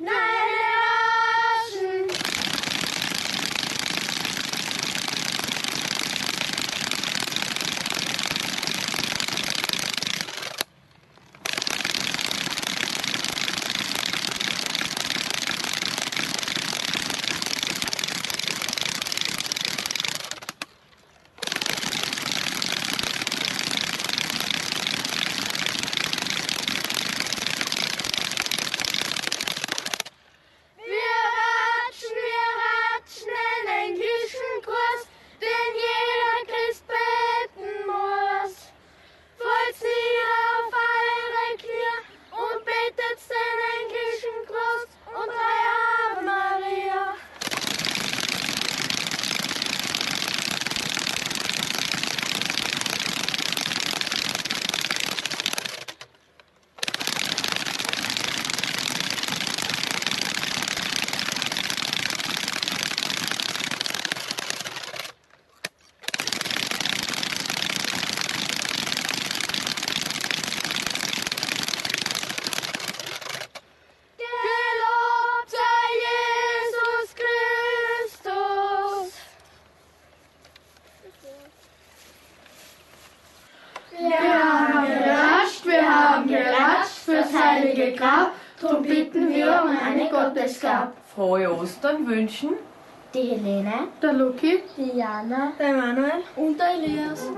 Night. Wir haben geratscht, wir haben geratscht fürs heilige Grab, drum bitten wir um eine Gottesgab. Frohe Ostern wünschen Die Helene, Der Luki. die Jana Der Emanuel. und der Elias.